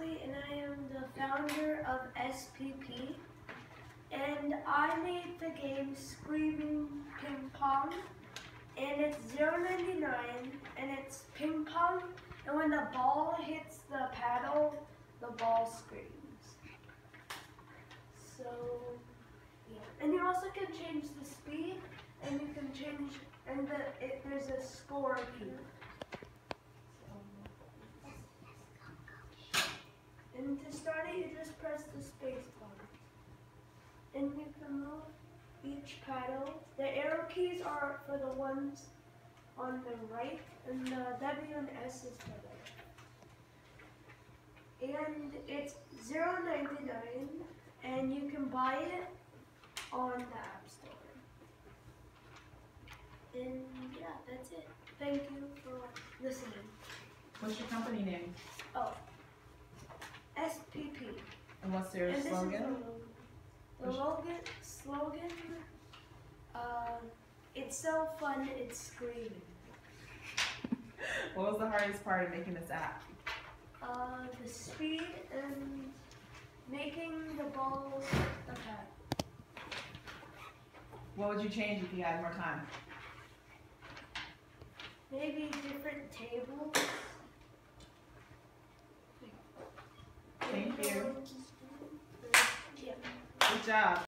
And I am the founder of SPP. And I made the game Screaming Ping Pong, and it's 0.99, and it's ping pong, and when the ball hits the paddle, the ball screams. So, yeah. And you also can change the speed, and you can change, and the, it, there's a score key. And to start it, you just press the space bar. And you can move each paddle. The arrow keys are for the ones on the right, and the W and S is for the left. And it's 0.99, and you can buy it on the App Store. And yeah, that's it. Thank you for listening. What's your company name? Oh. And what's your And slogan? the, the slogan, slogan, uh, it's so fun, it's screaming. What was the hardest part of making this app? Uh, the speed and making the balls attack. What would you change if you had more time? Maybe different tables. Thank you. Job.